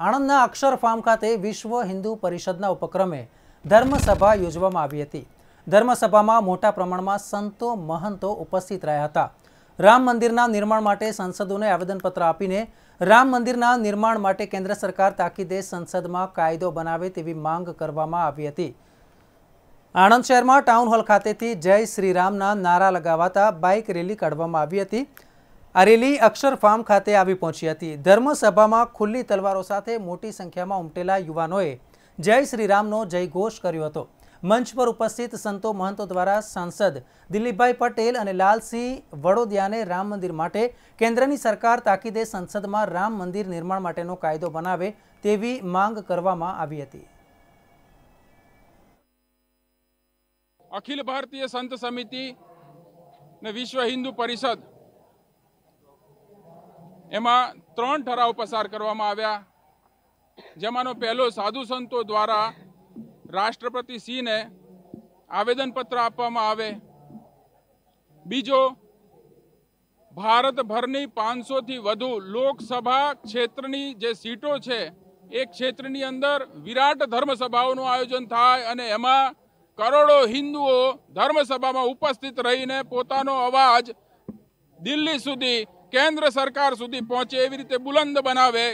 આણંદના અક્ષર farm ખાતે વિશ્વ હિન્દુ પરિષદના ઉપક્રમે ધર્મસભા યોજવામાં આવી હતી. ધર્મસભામાં મોટા પ્રમાણમાં સંતો મહંતો ઉપસ્થિત રહ્યા હતા. રામ મંદિરના નિર્માણ માટે સંસદોને આવેદનપત્ર આપીને રામ મંદિરના નિર્માણ માટે કેન્દ્ર સરકાર તાકીદે સંસદમાં કાયદો બનાવે તેવી માંગ કરવામાં આવી હતી. આણંદ શહેરમાં ટાઉન હોલ ખાતેથી જય શ્રીરામના નારા લગાવાતા બાઇક રેલી કાઢવામાં આવી હતી. આ રેલી અક્ષર ફાર્મ ખાતે આવી પહોંચી હતી. ધર્મસભામાં ખુલ્લી તલવારો સાથે મોટી સંખ્યામાં ઉમટેલા યુવાનોએ જય શ્રીરામનો જયઘોષ કર્યો હતો. મંચ પર ઉપસ્થિત સંતો મહંતો દ્વારા સાંસદ દિલીપભાઈ પટેલ અને લાલસિંહ વડોદિયાને રામ મંદિર માટે કેન્દ્રની સરકાર તાકીદે સંસદમાં રામ મંદિર નિર્માણ માટેનો કાયદો બનાવે તેવી માંગ કરવામાં આવી હતી. અખિલ ભારતીય સંત સમિતિ ને વિશ્વ હિન્દુ પરિષદ એમાં ત્રણ ઠરાવ પસાર કરવામાં આવ્યા. જેમાંનો પહેલો સાધુ સંતો દ્વારા રાષ્ટ્રપતિ સિંહને આવેદનપત્ર આપવામાં આવે. બીજો, ભારતભરની પાંચસોથી વધુ લોકસભા ક્ષેત્રની જે સીટો છે, એ ક્ષેત્રની અંદર વિરાટ ધર્મસભાઓનું આયોજન થાય અને એમાં કરોડો હિન્દુઓ ધર્મસભામાં ઉપસ્થિત રહીને પોતાનો અવાજ દિલ્હી સુધી કેન્દ્ર સરકાર સુધી પહોંચે એવી રીતે બુલંદ બનાવે